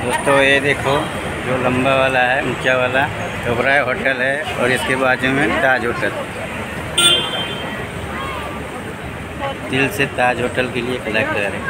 दोस्तों, ये देखो, जो लंबा वाला है, ऊँचा वाला ओबराय होटल है, और इसके बाजू में ताज होटल। दिल से ताज होटल के लिए कलेक्ट करें